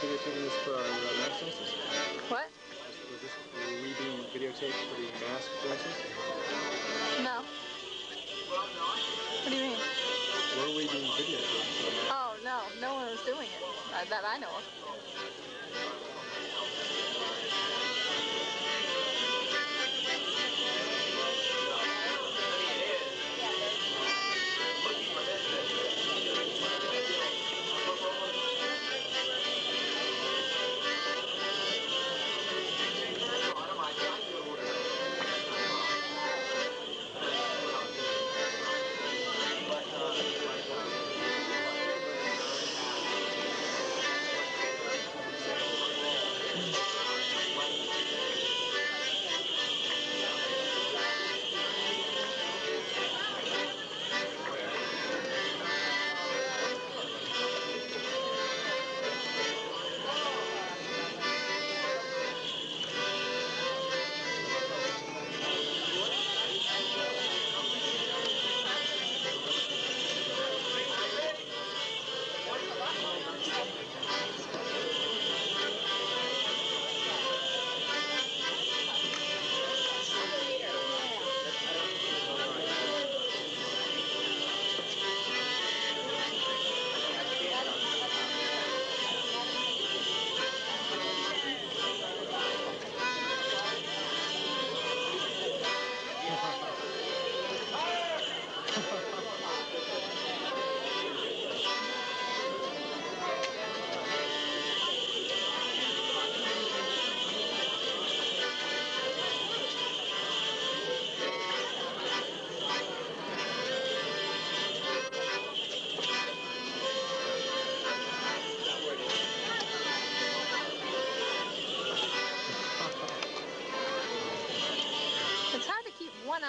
shooting this for our uh, mask? What? Was this were we being videotaped for the mask census? No. What do you mean? Were we being videotaped? Oh, no. No one was doing it uh, that I know of.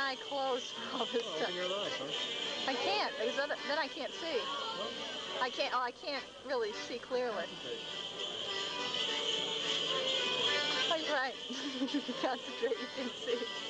Eye closed all this Oh, stuff. your other eye, son. I can't, because then, then I can't see. I can't, oh, I can't really see clearly. You're right. Concentrate, you can see.